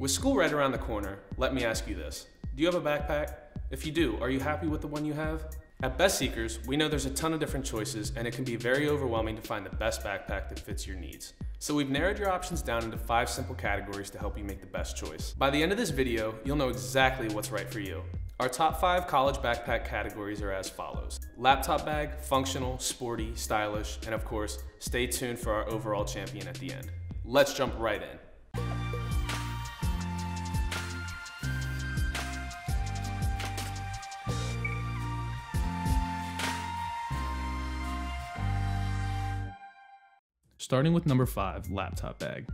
With school right around the corner, let me ask you this. Do you have a backpack? If you do, are you happy with the one you have? At Best Seekers, we know there's a ton of different choices and it can be very overwhelming to find the best backpack that fits your needs. So we've narrowed your options down into five simple categories to help you make the best choice. By the end of this video, you'll know exactly what's right for you. Our top five college backpack categories are as follows. Laptop bag, functional, sporty, stylish, and of course, stay tuned for our overall champion at the end. Let's jump right in. Starting with number five, laptop bag.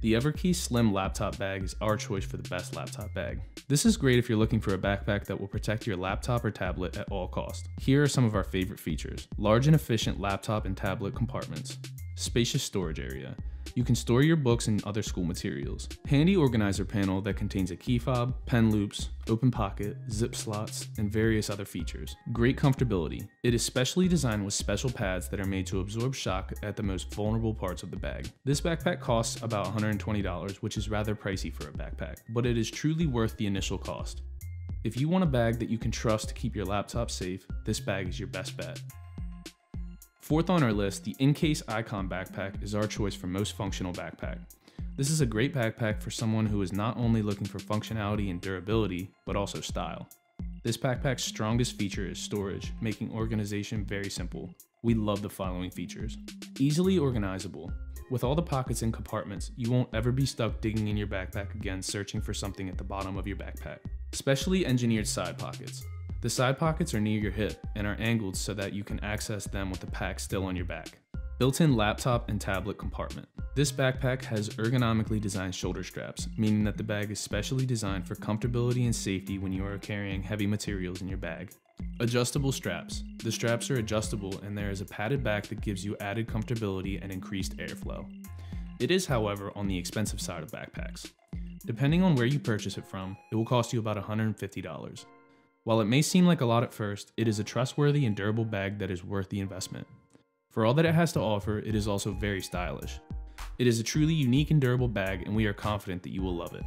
The Everki Slim laptop bag is our choice for the best laptop bag. This is great if you're looking for a backpack that will protect your laptop or tablet at all costs. Here are some of our favorite features. Large and efficient laptop and tablet compartments. Spacious storage area. You can store your books and other school materials. Handy organizer panel that contains a key fob, pen loops, open pocket, zip slots, and various other features. Great comfortability. It is specially designed with special pads that are made to absorb shock at the most vulnerable parts of the bag. This backpack costs about $120, which is rather pricey for a backpack, but it is truly worth the initial cost. If you want a bag that you can trust to keep your laptop safe, this bag is your best bet. Fourth on our list, the Incase Icon backpack is our choice for most functional backpack. This is a great backpack for someone who is not only looking for functionality and durability, but also style. This backpack's strongest feature is storage, making organization very simple. We love the following features. Easily organizable. With all the pockets and compartments, you won't ever be stuck digging in your backpack again searching for something at the bottom of your backpack. Specially engineered side pockets. The side pockets are near your hip and are angled so that you can access them with the pack still on your back. Built-in laptop and tablet compartment. This backpack has ergonomically designed shoulder straps, meaning that the bag is specially designed for comfortability and safety when you are carrying heavy materials in your bag. Adjustable straps. The straps are adjustable and there is a padded back that gives you added comfortability and increased airflow. It is, however, on the expensive side of backpacks. Depending on where you purchase it from, it will cost you about $150. While it may seem like a lot at first, it is a trustworthy and durable bag that is worth the investment. For all that it has to offer, it is also very stylish. It is a truly unique and durable bag, and we are confident that you will love it.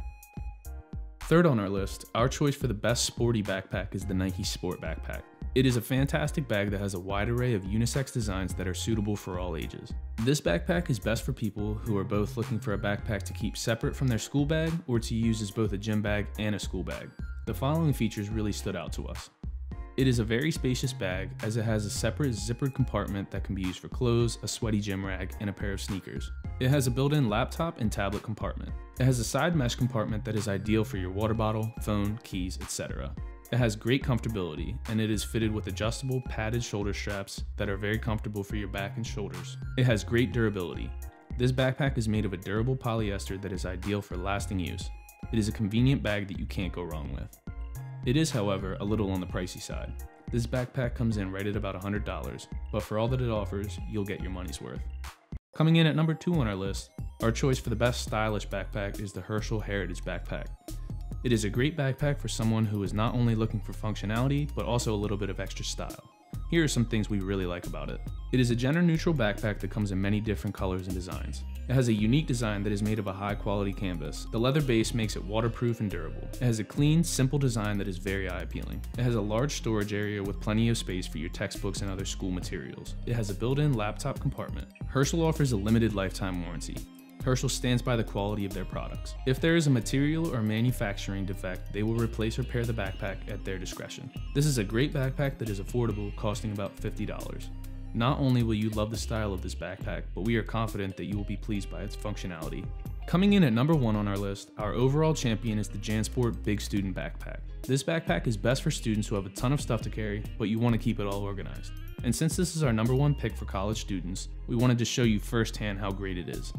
Third on our list, our choice for the best sporty backpack is the Nike Sport Backpack. It is a fantastic bag that has a wide array of unisex designs that are suitable for all ages. This backpack is best for people who are both looking for a backpack to keep separate from their school bag or to use as both a gym bag and a school bag. The following features really stood out to us. It is a very spacious bag as it has a separate zippered compartment that can be used for clothes, a sweaty gym rag, and a pair of sneakers. It has a built-in laptop and tablet compartment. It has a side mesh compartment that is ideal for your water bottle, phone, keys, etc. It has great comfortability, and it is fitted with adjustable padded shoulder straps that are very comfortable for your back and shoulders. It has great durability. This backpack is made of a durable polyester that is ideal for lasting use. It is a convenient bag that you can't go wrong with. It is, however, a little on the pricey side. This backpack comes in right at about $100, but for all that it offers, you'll get your money's worth. Coming in at number two on our list, our choice for the best stylish backpack is the Herschel Heritage Backpack. It is a great backpack for someone who is not only looking for functionality, but also a little bit of extra style. Here are some things we really like about it. It is a gender neutral backpack that comes in many different colors and designs. It has a unique design that is made of a high quality canvas. The leather base makes it waterproof and durable. It has a clean, simple design that is very eye appealing. It has a large storage area with plenty of space for your textbooks and other school materials. It has a built-in laptop compartment. Herschel offers a limited lifetime warranty. Herschel stands by the quality of their products. If there is a material or manufacturing defect, they will replace or repair the backpack at their discretion. This is a great backpack that is affordable, costing about $50. Not only will you love the style of this backpack, but we are confident that you will be pleased by its functionality. Coming in at number one on our list, our overall champion is the JanSport Big Student Backpack. This backpack is best for students who have a ton of stuff to carry, but you want to keep it all organized. And since this is our number one pick for college students, we wanted to show you firsthand how great it is.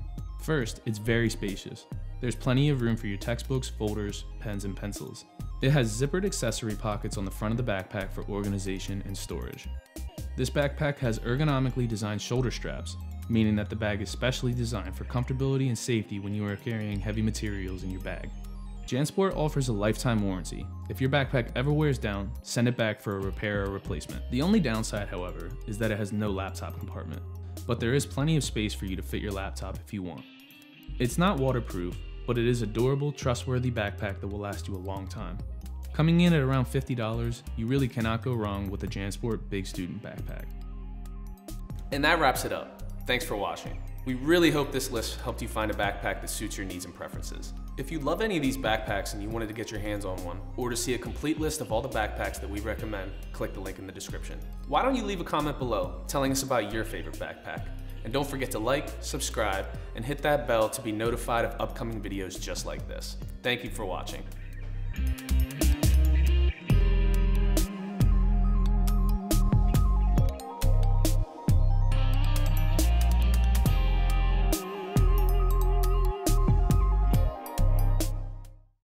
First, it's very spacious. There's plenty of room for your textbooks, folders, pens, and pencils. It has zippered accessory pockets on the front of the backpack for organization and storage. This backpack has ergonomically designed shoulder straps, meaning that the bag is specially designed for comfortability and safety when you are carrying heavy materials in your bag. JanSport offers a lifetime warranty. If your backpack ever wears down, send it back for a repair or replacement. The only downside, however, is that it has no laptop compartment, but there is plenty of space for you to fit your laptop if you want. It's not waterproof, but it is a durable, trustworthy backpack that will last you a long time. Coming in at around $50, you really cannot go wrong with the JanSport Big Student backpack. And that wraps it up. Thanks for watching. We really hope this list helped you find a backpack that suits your needs and preferences. If you love any of these backpacks and you wanted to get your hands on one, or to see a complete list of all the backpacks that we recommend, click the link in the description. Why don't you leave a comment below telling us about your favorite backpack? And don't forget to like, subscribe, and hit that bell to be notified of upcoming videos just like this. Thank you for watching.